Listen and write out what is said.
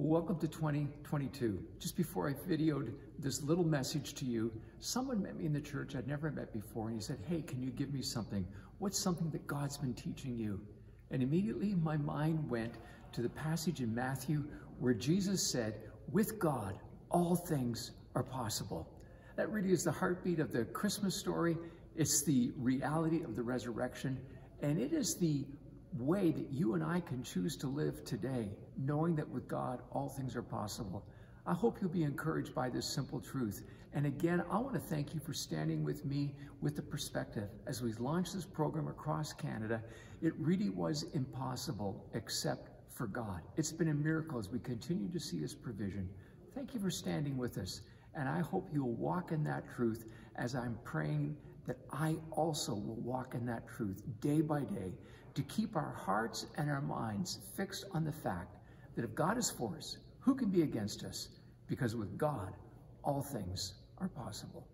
Welcome to 2022. Just before I videoed this little message to you, someone met me in the church I'd never met before, and he said, Hey, can you give me something? What's something that God's been teaching you? And immediately my mind went to the passage in Matthew where Jesus said, With God, all things are possible. That really is the heartbeat of the Christmas story. It's the reality of the resurrection, and it is the way that you and I can choose to live today, knowing that with God, all things are possible. I hope you'll be encouraged by this simple truth. And again, I want to thank you for standing with me with the perspective. As we launched this program across Canada, it really was impossible except for God. It's been a miracle as we continue to see His provision. Thank you for standing with us. And I hope you'll walk in that truth as I'm praying that I also will walk in that truth day by day to keep our hearts and our minds fixed on the fact that if God is for us, who can be against us? Because with God, all things are possible.